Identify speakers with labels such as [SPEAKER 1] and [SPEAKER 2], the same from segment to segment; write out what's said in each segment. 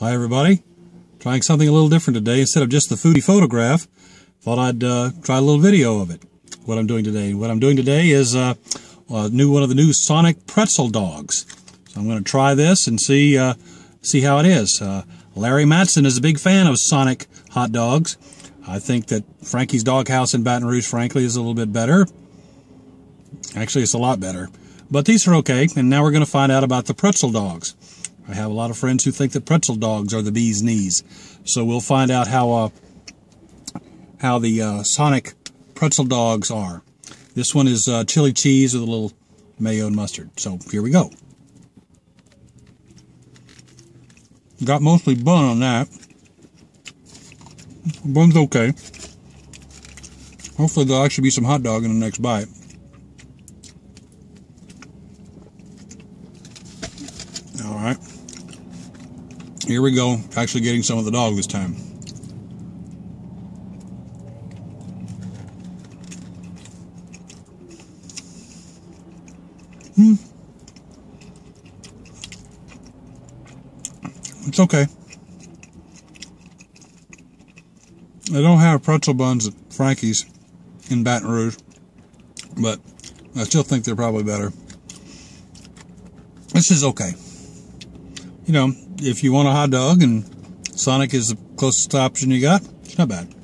[SPEAKER 1] Hi, everybody. Trying something a little different today. Instead of just the foodie photograph, thought I'd uh, try a little video of it. What I'm doing today. What I'm doing today is uh, a new one of the new Sonic pretzel dogs. So I'm going to try this and see uh, see how it is. Uh, Larry Matson is a big fan of Sonic hot dogs. I think that Frankie's Doghouse in Baton Rouge, frankly, is a little bit better. Actually, it's a lot better. But these are okay, and now we're going to find out about the pretzel dogs. I have a lot of friends who think that pretzel dogs are the bee's knees. So we'll find out how uh, how the uh, Sonic pretzel dogs are. This one is uh, chili cheese with a little mayo and mustard. So here we go. Got mostly bun on that. Bun's okay. Hopefully there'll actually be some hot dog in the next bite. All right. Here we go. Actually getting some of the dog this time. Hmm. It's okay. They don't have pretzel buns at Frankie's in Baton Rouge, but I still think they're probably better. This is okay. You know, if you want a hot dog and Sonic is the closest option you got, it's not bad.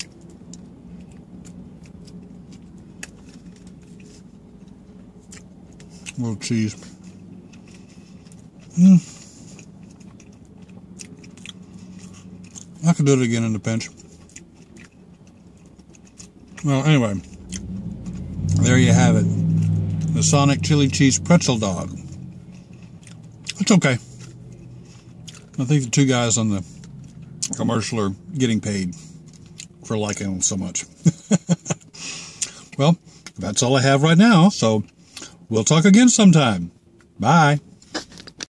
[SPEAKER 1] A little cheese. Mm. I could do it again in a pinch. Well, anyway, there you have it. The Sonic Chili Cheese Pretzel Dog. It's okay. I think the two guys on the commercial are getting paid for liking them so much. well, that's all I have right now, so we'll talk again sometime. Bye.